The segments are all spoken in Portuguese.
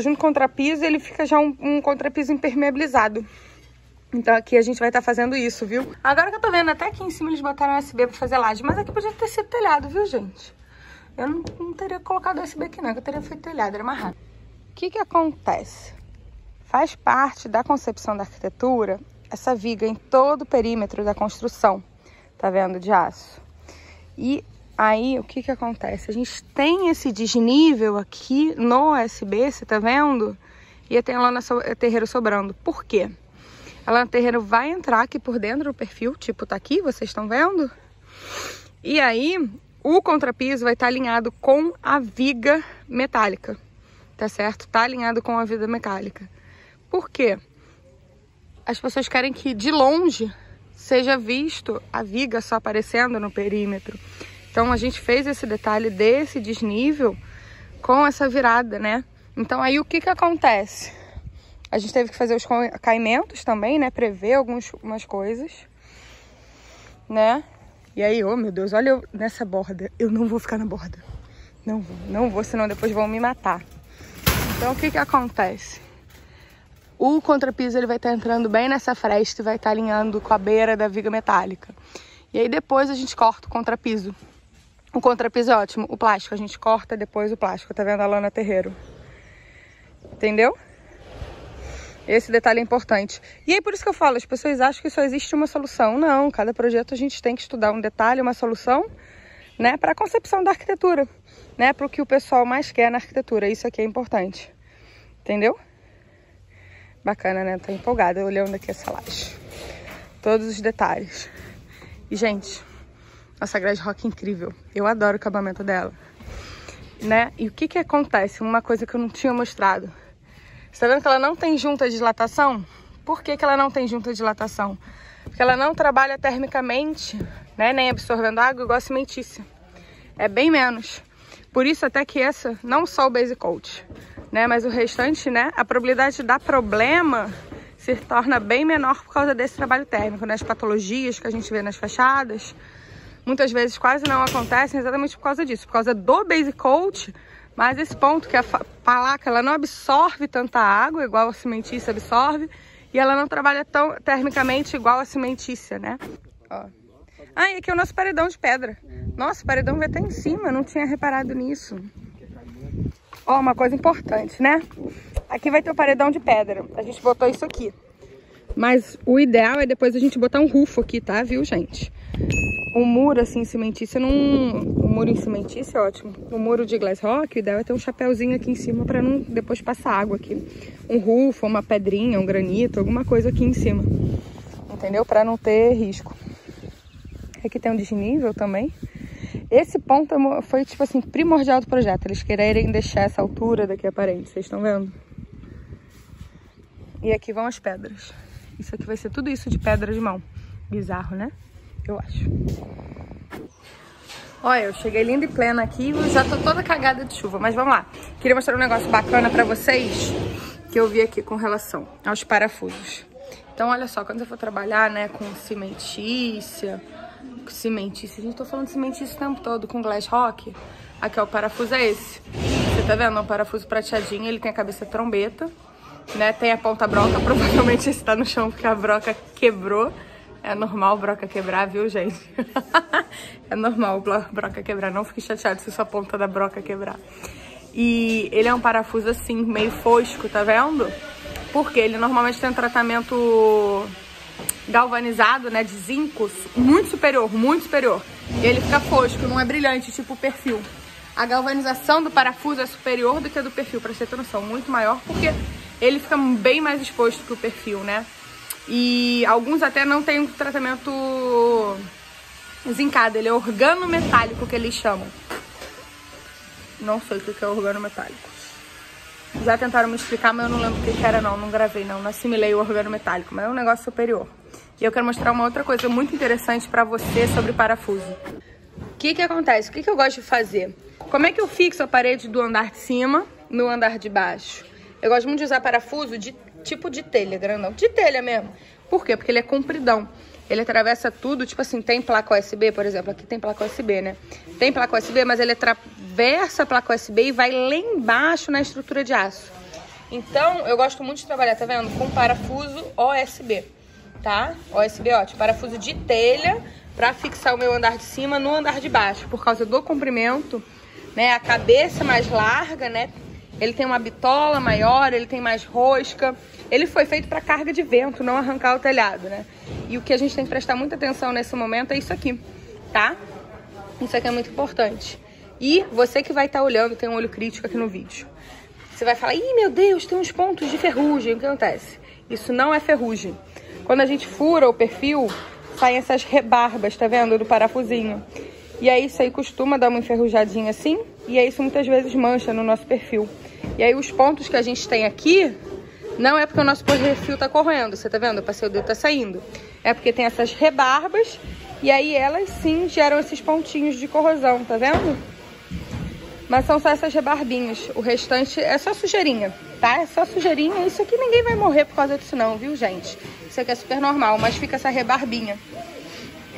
junto com o contrapiso, ele fica já um, um contrapiso impermeabilizado. Então aqui a gente vai estar tá fazendo isso, viu? Agora que eu tô vendo, até aqui em cima eles botaram USB pra fazer laje, mas aqui podia ter sido telhado, viu, gente? Eu não, não teria colocado USB aqui não, eu teria feito telhado, era rápido. O que que acontece? Faz parte da concepção da arquitetura essa viga em todo o perímetro da construção, tá vendo, de aço. E aí, o que que acontece? A gente tem esse desnível aqui no USB, você tá vendo? E a lona so terreiro sobrando. Por quê? A lona terreiro vai entrar aqui por dentro do perfil, tipo tá aqui, vocês estão vendo? E aí, o contrapiso vai estar tá alinhado com a viga metálica, tá certo? Tá alinhado com a viga metálica. Por quê? as pessoas querem que de longe seja visto a viga só aparecendo no perímetro. Então a gente fez esse detalhe desse desnível com essa virada, né? Então aí o que que acontece? A gente teve que fazer os caimentos também, né? Prever algumas coisas, né? E aí, oh meu Deus, olha eu nessa borda. Eu não vou ficar na borda. Não vou, não vou, senão depois vão me matar. Então o que que acontece? O contrapiso ele vai estar tá entrando bem nessa fresta e vai estar tá alinhando com a beira da viga metálica. E aí depois a gente corta o contrapiso. O contrapiso é ótimo. O plástico a gente corta depois o plástico. Tá vendo a lana terreiro? Entendeu? Esse detalhe é importante. E aí por isso que eu falo, as pessoas acham que só existe uma solução. Não, cada projeto a gente tem que estudar um detalhe, uma solução, né, para a concepção da arquitetura, né, para o que o pessoal mais quer na arquitetura. Isso aqui é importante. Entendeu? Bacana, né? Tô empolgada olhando aqui essa laje. Todos os detalhes. E, gente, nossa grade rock é incrível. Eu adoro o acabamento dela. Né? E o que que acontece? Uma coisa que eu não tinha mostrado. Você tá vendo que ela não tem junta de dilatação? Por que, que ela não tem junta de dilatação? Porque ela não trabalha termicamente, né? Nem absorvendo água igual a cimentícia. É bem menos. Por isso até que essa, não só o Base Coat, né? Mas o restante, né? A probabilidade de dar problema se torna bem menor por causa desse trabalho térmico, né? As patologias que a gente vê nas fachadas, muitas vezes quase não acontecem exatamente por causa disso, por causa do base coat, mas esse ponto que a placa ela não absorve tanta água igual a cimentícia absorve e ela não trabalha tão termicamente igual a cimentícia, né? Ó. Ah, e aqui é o nosso paredão de pedra. Nossa, o paredão vai até em cima, eu não tinha reparado nisso. Ó, uma coisa importante, né? Aqui vai ter o paredão de pedra. A gente botou isso aqui. Mas o ideal é depois a gente botar um rufo aqui, tá? Viu, gente? Um muro assim, cimentício, não... Um muro em cimentício é ótimo. Um muro de glass rock, o ideal é ter um chapéuzinho aqui em cima pra não depois passar água aqui. Um rufo, uma pedrinha, um granito, alguma coisa aqui em cima. Entendeu? Pra não ter risco. Aqui tem um desnível também. Esse ponto foi, tipo assim, primordial do projeto. Eles quererem deixar essa altura daqui aparente. Vocês estão vendo? E aqui vão as pedras. Isso aqui vai ser tudo isso de pedra de mão. Bizarro, né? Eu acho. Olha, eu cheguei linda e plena aqui e já tô toda cagada de chuva. Mas vamos lá. Queria mostrar um negócio bacana pra vocês que eu vi aqui com relação aos parafusos. Então, olha só, quando você for trabalhar, né, com cimentícia cimentícia. A gente tá falando de cimentícia o tempo todo com glass rock. Aqui, ó, o parafuso é esse. Você tá vendo? É um parafuso prateadinho, ele tem a cabeça trombeta, né? Tem a ponta broca, provavelmente esse tá no chão porque a broca quebrou. É normal broca quebrar, viu, gente? é normal broca quebrar. Não fique chateado se sua ponta da broca quebrar. E ele é um parafuso assim, meio fosco, tá vendo? Porque ele normalmente tem um tratamento galvanizado, né, de zinco, muito superior, muito superior. E ele fica fosco, não é brilhante, tipo o perfil. A galvanização do parafuso é superior do que a do perfil, pra você ter noção, muito maior, porque ele fica bem mais exposto que o perfil, né? E alguns até não tem um tratamento zincado, ele é organometálico que eles chamam. Não sei o que é organometálico. Já tentaram me explicar, mas eu não lembro o que era não, não gravei não, não assimilei o organometálico, mas é um negócio superior. E eu quero mostrar uma outra coisa muito interessante para você sobre parafuso. O que que acontece? O que que eu gosto de fazer? Como é que eu fixo a parede do andar de cima no andar de baixo? Eu gosto muito de usar parafuso de tipo de telha, grandão. De telha mesmo. Por quê? Porque ele é compridão. Ele atravessa tudo, tipo assim, tem placa USB, por exemplo. Aqui tem placa USB, né? Tem placa USB, mas ele atravessa a placa USB e vai lá embaixo na estrutura de aço. Então, eu gosto muito de trabalhar, tá vendo? Com parafuso OSB, tá? OSB, ó, parafuso de telha para fixar o meu andar de cima no andar de baixo, por causa do comprimento, né? A cabeça mais larga, né? Ele tem uma bitola maior, ele tem mais rosca. Ele foi feito para carga de vento, não arrancar o telhado, né? E o que a gente tem que prestar muita atenção nesse momento é isso aqui, tá? Isso aqui é muito importante. E você que vai estar tá olhando, tem um olho crítico aqui no vídeo. Você vai falar, ih, meu Deus, tem uns pontos de ferrugem. O que acontece? Isso não é ferrugem. Quando a gente fura o perfil, saem essas rebarbas, tá vendo? Do parafusinho. E aí isso aí costuma dar uma enferrujadinha assim, e aí isso muitas vezes mancha no nosso perfil. E aí os pontos que a gente tem aqui, não é porque o nosso perfil tá correndo, você tá vendo? O passeio dedo tá saindo. É porque tem essas rebarbas, e aí elas sim geram esses pontinhos de corrosão, tá vendo? Mas são só essas rebarbinhas. O restante é só sujeirinha, tá? É só sujeirinha. Isso aqui ninguém vai morrer por causa disso não, viu, gente? Isso aqui é super normal, mas fica essa rebarbinha.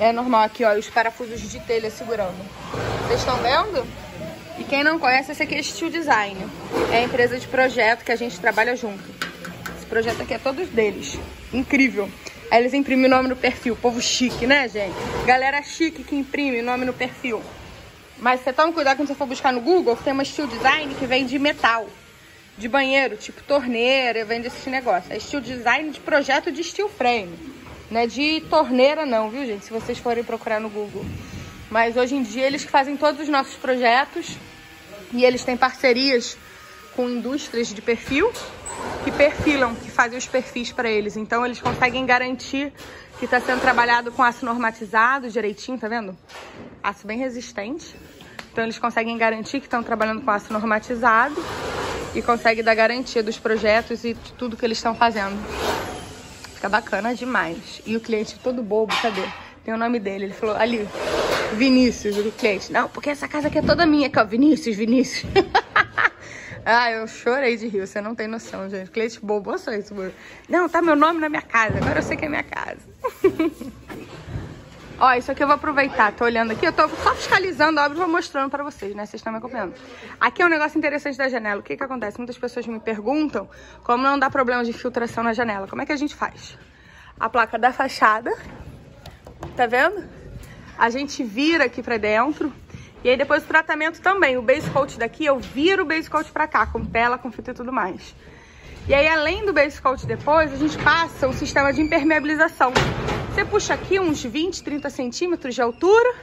É normal aqui, ó, os parafusos de telha segurando. Vocês estão vendo? Quem não conhece, esse aqui é Steel Design. É a empresa de projeto que a gente trabalha junto. Esse projeto aqui é todos deles. Incrível. Aí eles imprimem o nome no perfil. Povo chique, né, gente? Galera chique que imprime o nome no perfil. Mas você toma cuidado quando você for buscar no Google, tem uma Steel Design que vem de metal. De banheiro, tipo torneira, vem desse negócio. É Steel Design de projeto de steel frame. Não é de torneira não, viu, gente? Se vocês forem procurar no Google. Mas hoje em dia eles fazem todos os nossos projetos. E eles têm parcerias com indústrias de perfil que perfilam, que fazem os perfis para eles. Então eles conseguem garantir que está sendo trabalhado com aço normatizado direitinho, tá vendo? Aço bem resistente. Então eles conseguem garantir que estão trabalhando com aço normatizado e conseguem dar garantia dos projetos e de tudo que eles estão fazendo. Fica bacana demais. E o cliente todo bobo, cadê? Tem o nome dele. Ele falou ali, Vinícius, o cliente. Não, porque essa casa aqui é toda minha, é o Vinícius, Vinícius. ah, eu chorei de rir, você não tem noção, gente. Cliente bobo, só isso. Não, tá meu nome na minha casa, agora eu sei que é minha casa. Ó, isso aqui eu vou aproveitar, tô olhando aqui, eu tô só fiscalizando a obra e vou mostrando pra vocês, né? Vocês estão me acompanhando. Aqui é um negócio interessante da janela. O que que acontece? Muitas pessoas me perguntam como não dá problema de filtração na janela. Como é que a gente faz? A placa da fachada, tá vendo? A gente vira aqui pra dentro. E aí depois o tratamento também. O base coat daqui, eu viro o base coat pra cá, com tela, com fita e tudo mais. E aí, além do base coat depois, a gente passa um sistema de impermeabilização. Você puxa aqui uns 20, 30 centímetros de altura,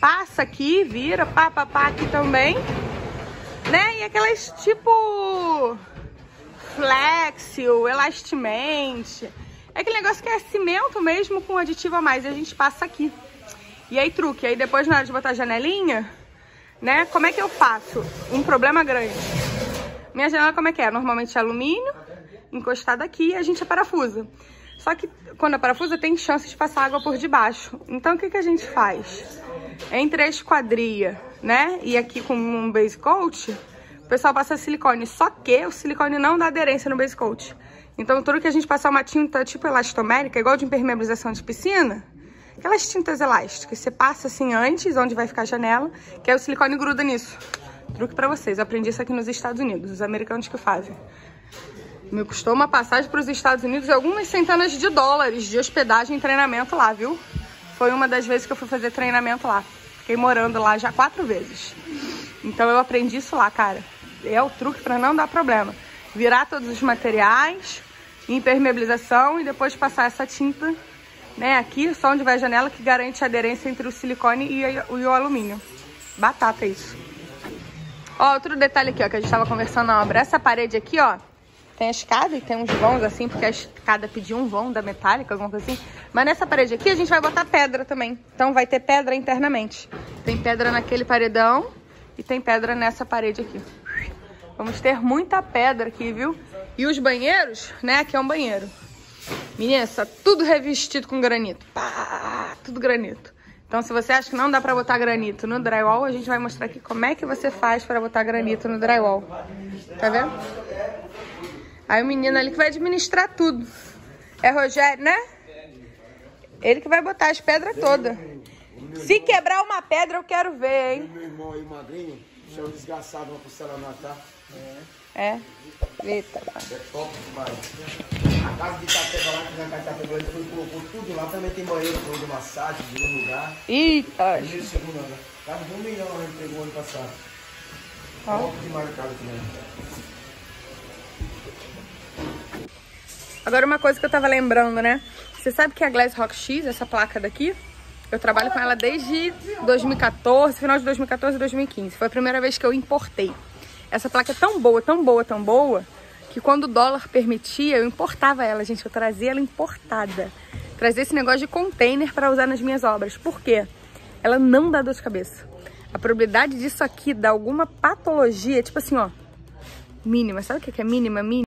passa aqui, vira, pá, pá, pá aqui também, né? E aquelas tipo flexil, elastimente. É aquele negócio que é cimento mesmo com aditivo a mais. E a gente passa aqui. E aí, truque. Aí depois, na hora de botar a janelinha, né? Como é que eu faço? Um problema grande. Minha janela como é que é? Normalmente é alumínio, encostada aqui, e a gente é parafusa. Só que quando a parafusa tem chance de passar água por debaixo. Então o que, que a gente faz? Entre a esquadria, né? E aqui com um base coat, o pessoal passa silicone. Só que o silicone não dá aderência no base coat. Então tudo que a gente passar uma tinta tipo elastomérica, igual de impermeabilização de piscina, aquelas tintas elásticas, você passa assim antes, onde vai ficar a janela, que aí o silicone gruda nisso. Truque pra vocês, eu aprendi isso aqui nos Estados Unidos, os americanos que fazem. Me custou uma passagem para os Estados Unidos de algumas centenas de dólares de hospedagem e treinamento lá, viu? Foi uma das vezes que eu fui fazer treinamento lá. Fiquei morando lá já quatro vezes. Então eu aprendi isso lá, cara. É o truque para não dar problema. Virar todos os materiais, impermeabilização e depois passar essa tinta, né, aqui, só onde vai a janela, que garante a aderência entre o silicone e o alumínio. Batata isso. Ó, outro detalhe aqui, ó, que a gente tava conversando na obra. Essa parede aqui, ó, tem a escada e tem uns vãos assim, porque a escada pediu um vão da metálica, alguma coisa assim. Mas nessa parede aqui a gente vai botar pedra também. Então vai ter pedra internamente. Tem pedra naquele paredão e tem pedra nessa parede aqui. Vamos ter muita pedra aqui, viu? E os banheiros, né? Aqui é um banheiro. Meninas, tá tudo revestido com granito. Pá, tudo granito. Então, se você acha que não dá pra botar granito no drywall, a gente vai mostrar aqui como é que você faz pra botar granito no drywall. Tá vendo? Aí o menino ali que vai administrar tudo. É Rogério, né? Ele que vai botar as pedras todas. Se quebrar uma pedra, eu quero ver, hein? Meu irmão aí, magrinho, chama desgraçado uma porcelanato, tá? É. É? Eita. É top demais. A casa de Itapeba lá, que na casa de Itapeba, ele foi, colocou tudo lá. Também tem banheiro foi de massagem, de um lugar. Eita. Primeiro e segundo ano. Casa de um milhão a gente pegou ano passado. Top demais a casa também. Agora uma coisa que eu tava lembrando, né? Você sabe que a Glass Rock X, essa placa daqui, eu trabalho com ela desde 2014, final de 2014 e 2015. Foi a primeira vez que eu importei. Essa placa é tão boa, tão boa, tão boa, que quando o dólar permitia, eu importava ela, gente. Eu trazia ela importada. Trazia esse negócio de container para usar nas minhas obras. Por quê? Ela não dá dor de cabeça. A probabilidade disso aqui dar alguma patologia, tipo assim, ó, mínima. Sabe o que é mínima? Mínima.